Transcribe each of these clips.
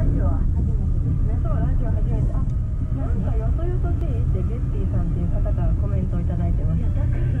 ラジオは初めてですね。そうラジオ初めて。あなんかよそよそしいってゲッティさんっていう方からコメントを頂いてます。いやだから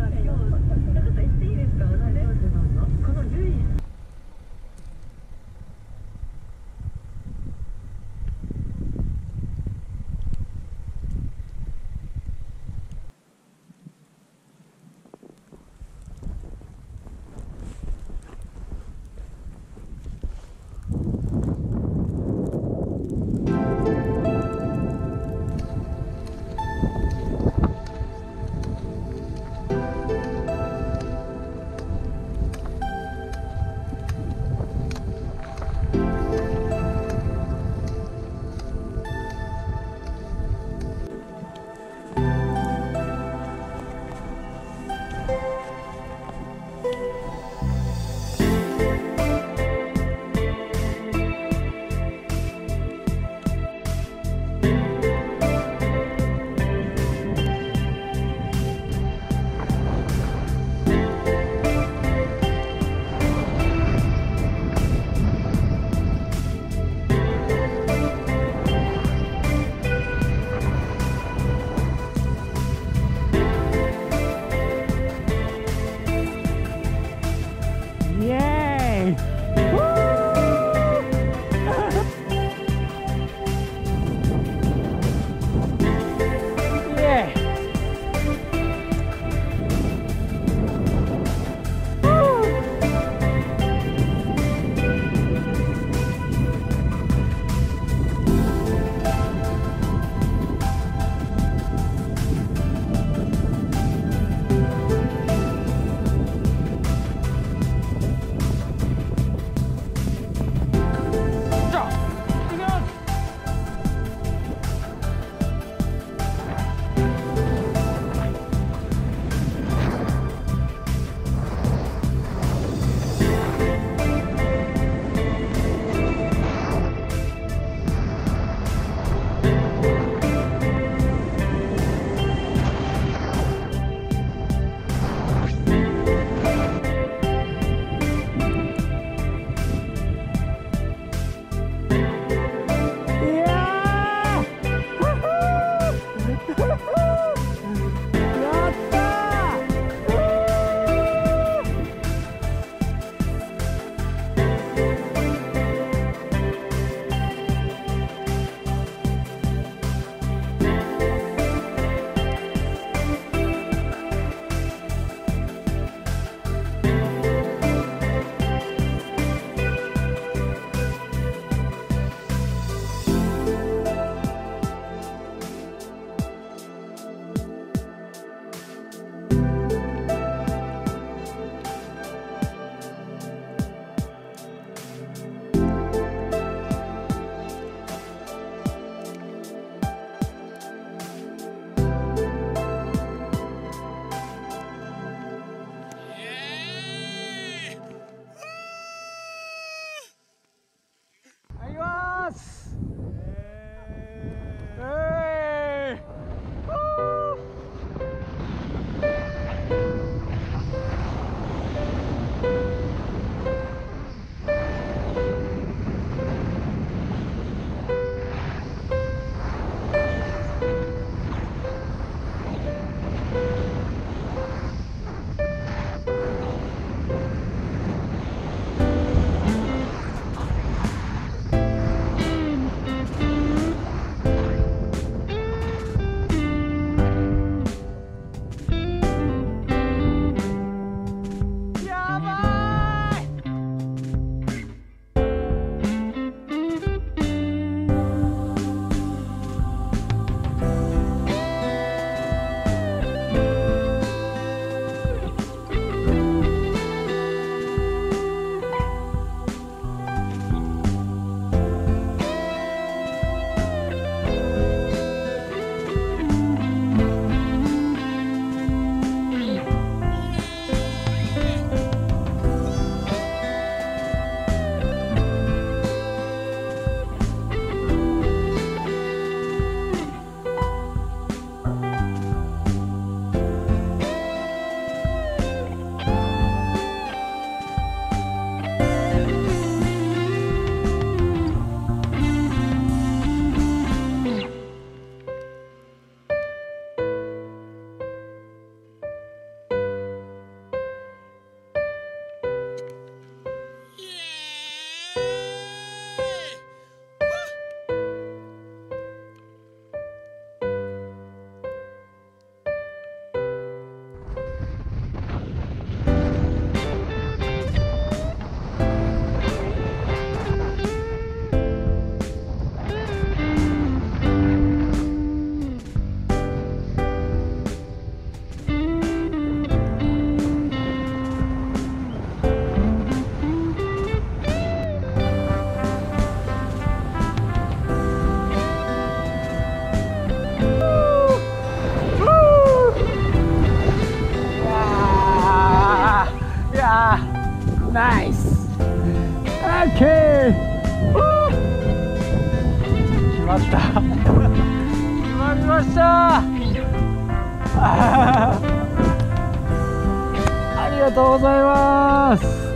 ナイスオッケー決まった。決まりました。ありがとうございます